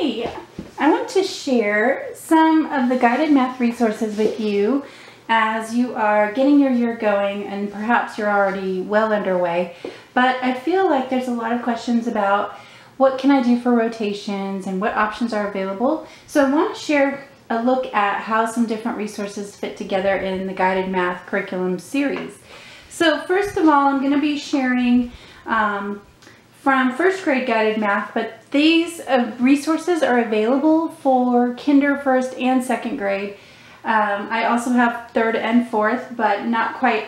Hey, I want to share some of the guided math resources with you as you are getting your year going and perhaps you're already well underway. But I feel like there's a lot of questions about what can I do for rotations and what options are available. So I want to share a look at how some different resources fit together in the guided math curriculum series. So first of all, I'm going to be sharing um, from first grade guided math, but these uh, resources are available for kinder, first, and second grade. Um, I also have third and fourth, but not quite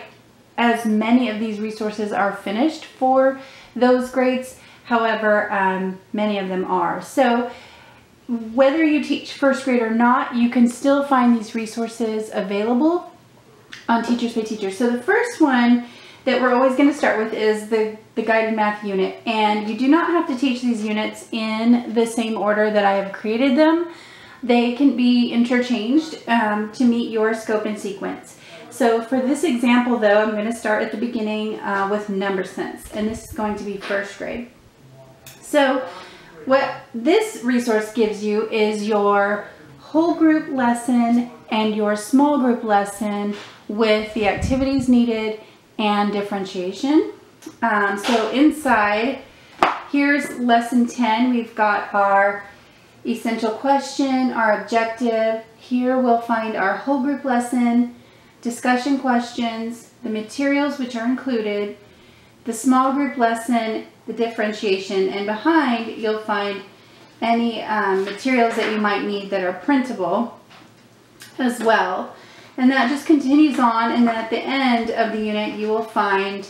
as many of these resources are finished for those grades. However, um, many of them are. So whether you teach first grade or not, you can still find these resources available on Teachers Pay Teachers. So the first one that we're always going to start with is the, the guided math unit. And you do not have to teach these units in the same order that I have created them. They can be interchanged um, to meet your scope and sequence. So for this example though, I'm going to start at the beginning uh, with number sense. And this is going to be first grade. So what this resource gives you is your whole group lesson and your small group lesson with the activities needed and differentiation. Um, so inside, here's lesson 10. We've got our essential question, our objective. Here we'll find our whole group lesson, discussion questions, the materials which are included, the small group lesson, the differentiation, and behind you'll find any um, materials that you might need that are printable as well. And that just continues on and then at the end of the unit you will find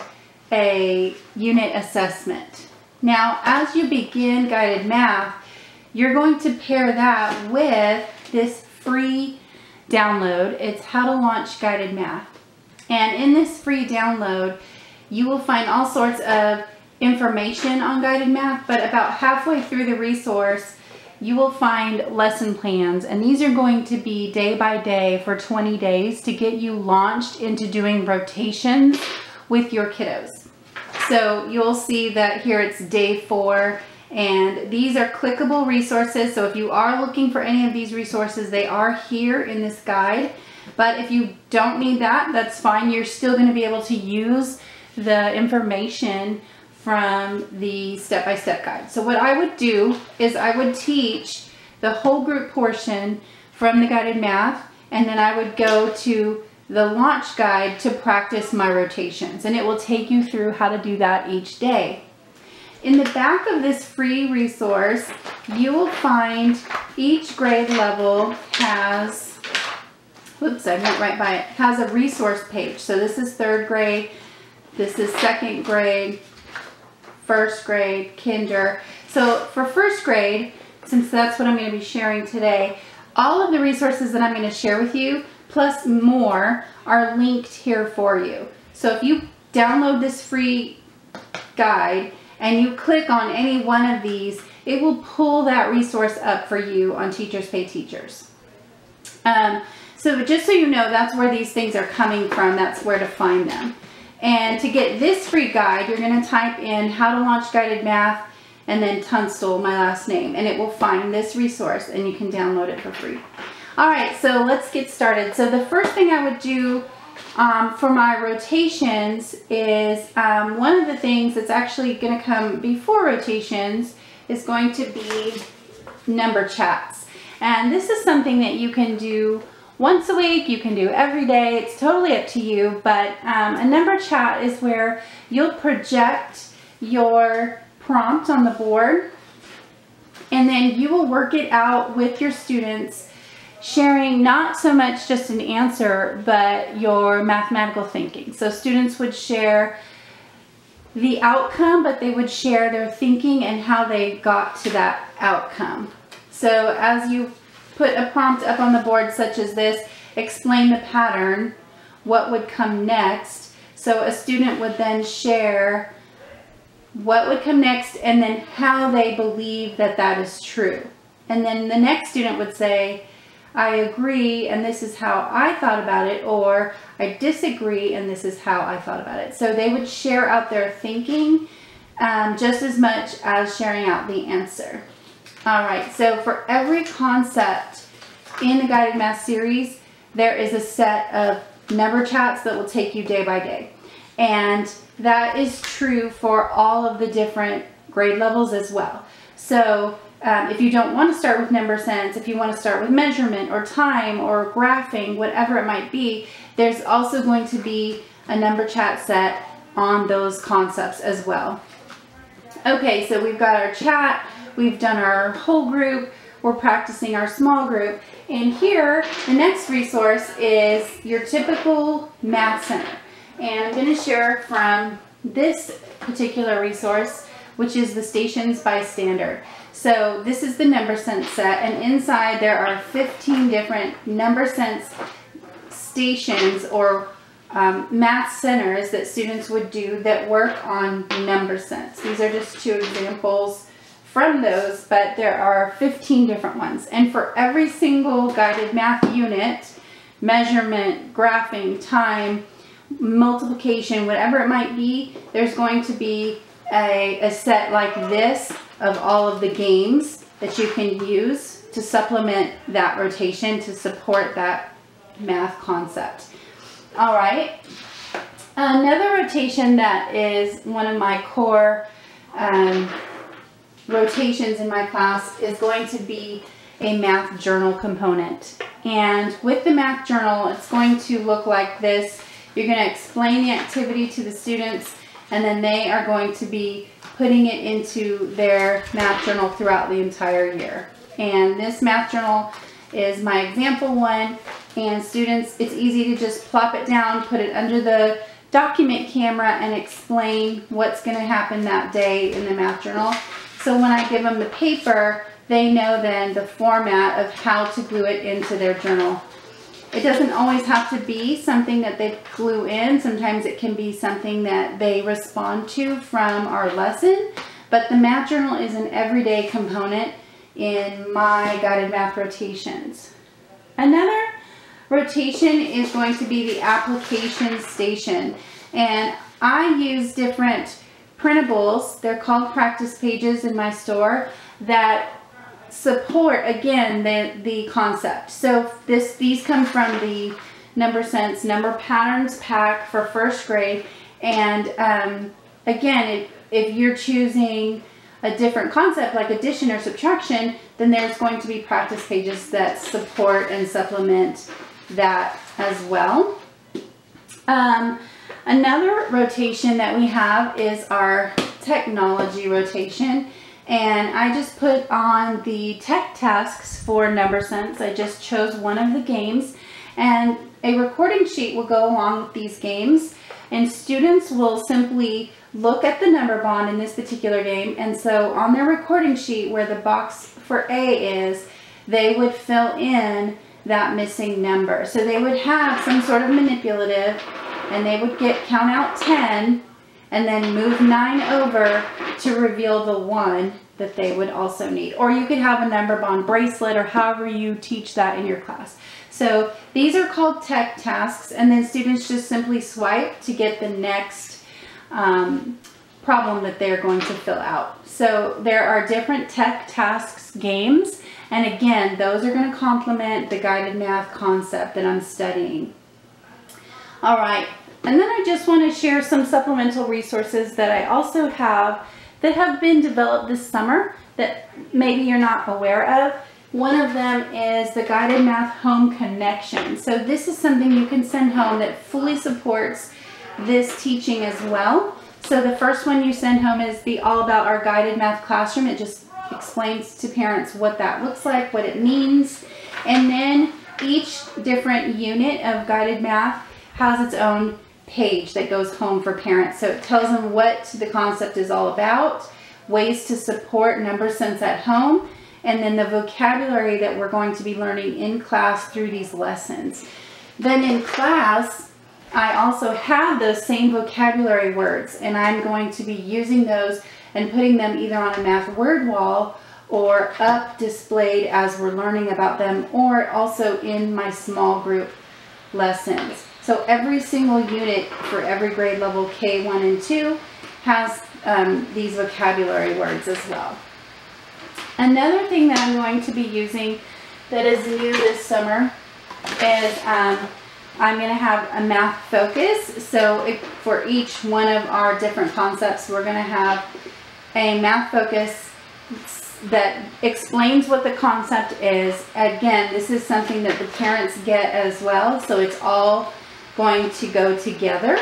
a unit assessment. Now as you begin guided math, you're going to pair that with this free download. It's how to launch guided math. And in this free download, you will find all sorts of information on guided math, but about halfway through the resource, you will find lesson plans and these are going to be day by day for 20 days to get you launched into doing rotations with your kiddos. So you'll see that here it's day four and these are clickable resources. So if you are looking for any of these resources, they are here in this guide. But if you don't need that, that's fine. You're still gonna be able to use the information from the step-by-step -step guide. So what I would do is I would teach the whole group portion from the guided math and then I would go to the launch guide to practice my rotations and it will take you through how to do that each day. In the back of this free resource, you will find each grade level has, whoops, I went right by it, has a resource page. So this is third grade, this is second grade, first grade, kinder. So for first grade, since that's what I'm going to be sharing today, all of the resources that I'm going to share with you, plus more, are linked here for you. So if you download this free guide and you click on any one of these, it will pull that resource up for you on Teachers Pay Teachers. Um, so just so you know, that's where these things are coming from. That's where to find them. And to get this free guide, you're going to type in how to launch guided math and then Tunstall, my last name, and it will find this resource and you can download it for free. All right, so let's get started. So the first thing I would do um, for my rotations is um, one of the things that's actually going to come before rotations is going to be number chats. And this is something that you can do once a week, you can do every day, it's totally up to you, but um, a number chat is where you'll project your prompt on the board and then you will work it out with your students sharing not so much just an answer, but your mathematical thinking. So students would share the outcome, but they would share their thinking and how they got to that outcome. So as you put a prompt up on the board such as this, explain the pattern, what would come next. So a student would then share what would come next and then how they believe that that is true. And then the next student would say, I agree and this is how I thought about it or I disagree and this is how I thought about it. So they would share out their thinking um, just as much as sharing out the answer. All right, so for every concept in the guided math series, there is a set of number chats that will take you day by day. And that is true for all of the different grade levels as well. So um, if you don't want to start with number sense, if you want to start with measurement or time or graphing, whatever it might be, there's also going to be a number chat set on those concepts as well. Okay, so we've got our chat, we've done our whole group, we're practicing our small group, and here, the next resource is your typical math center. And I'm going to share from this particular resource, which is the Stations by Standard. So this is the number sense set, and inside there are 15 different number sense stations or um, math centers that students would do that work on number sense. These are just two examples from those, but there are 15 different ones. And for every single guided math unit, measurement, graphing, time, multiplication, whatever it might be, there's going to be a, a set like this of all of the games that you can use to supplement that rotation to support that math concept. All right. Another rotation that is one of my core um, rotations in my class is going to be a math journal component. And with the math journal, it's going to look like this. You're going to explain the activity to the students, and then they are going to be putting it into their math journal throughout the entire year. And this math journal is my example one. And students, it's easy to just plop it down, put it under the document camera and explain what's going to happen that day in the math journal. So when I give them the paper, they know then the format of how to glue it into their journal. It doesn't always have to be something that they glue in. Sometimes it can be something that they respond to from our lesson. But the math journal is an everyday component in my guided math rotations. Another rotation is going to be the application station. And I use different printables, they're called practice pages in my store, that support, again, the, the concept. So this these come from the Number Sense Number Patterns Pack for first grade. And um, again, if, if you're choosing a different concept like addition or subtraction, then there's going to be practice pages that support and supplement that as well. Um, another rotation that we have is our technology rotation. And I just put on the tech tasks for number sense. I just chose one of the games and a recording sheet will go along with these games and students will simply look at the number bond in this particular game and so on their recording sheet where the box for A is, they would fill in that missing number. So they would have some sort of manipulative and they would get count out 10 and then move 9 over to reveal the 1 that they would also need. Or you could have a number bond bracelet or however you teach that in your class. So these are called tech tasks and then students just simply swipe to get the next um, problem that they're going to fill out. So there are different tech tasks games and again those are going to complement the guided math concept that I'm studying. All right, and then I just want to share some supplemental resources that I also have that have been developed this summer that maybe you're not aware of. One of them is the Guided Math Home Connection. So this is something you can send home that fully supports this teaching as well. So the first one you send home is the All About Our Guided Math Classroom. It just explains to parents what that looks like, what it means. And then each different unit of guided math has its own page that goes home for parents. So it tells them what the concept is all about, ways to support number sense at home, and then the vocabulary that we're going to be learning in class through these lessons. Then in class, I also have those same vocabulary words, and I'm going to be using those and putting them either on a math word wall or up displayed as we're learning about them, or also in my small group lessons. So every single unit for every grade level K1 and 2 has um, these vocabulary words as well. Another thing that I'm going to be using that is new this summer is um, I'm going to have a math focus. So if, for each one of our different concepts, we're going to have a math focus that explains what the concept is. Again, this is something that the parents get as well. So it's all going to go together.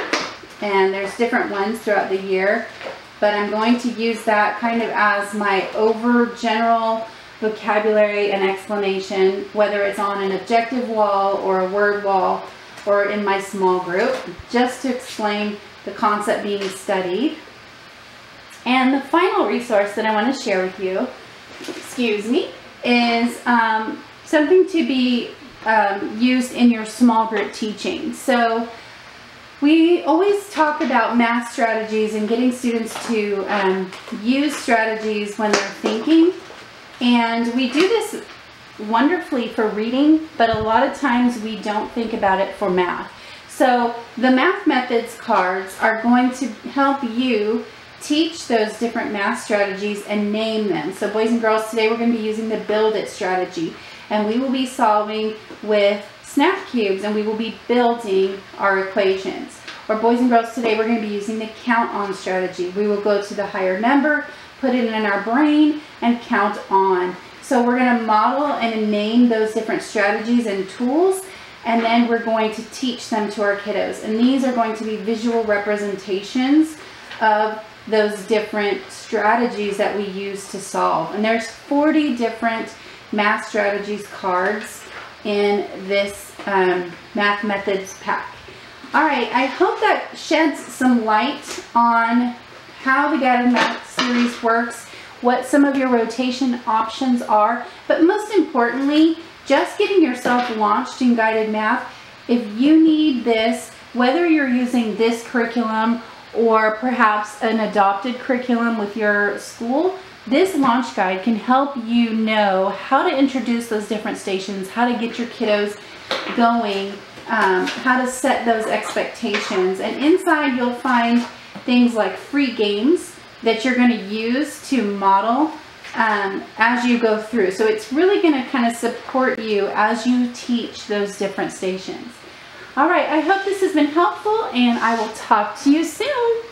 And there's different ones throughout the year. But I'm going to use that kind of as my over general vocabulary and explanation, whether it's on an objective wall or a word wall or in my small group, just to explain the concept being studied. And the final resource that I want to share with you, excuse me, is um, something to be um, used in your small group teaching. So we always talk about math strategies and getting students to um, use strategies when they're thinking. And we do this wonderfully for reading, but a lot of times we don't think about it for math. So the math methods cards are going to help you teach those different math strategies and name them. So boys and girls, today we're going to be using the build it strategy and we will be solving with snap cubes and we will be building our equations. Or boys and girls, today we're going to be using the count on strategy. We will go to the higher number, put it in our brain, and count on. So we're going to model and name those different strategies and tools and then we're going to teach them to our kiddos. And these are going to be visual representations of those different strategies that we use to solve. And there's 40 different math strategies cards in this um, math methods pack. All right, I hope that sheds some light on how the guided math series works, what some of your rotation options are, but most importantly, just getting yourself launched in guided math. If you need this, whether you're using this curriculum or perhaps an adopted curriculum with your school, this launch guide can help you know how to introduce those different stations, how to get your kiddos going, um, how to set those expectations. And inside you'll find things like free games that you're going to use to model um, as you go through. So it's really going to kind of support you as you teach those different stations. All right, I hope this has been helpful and I will talk to you soon.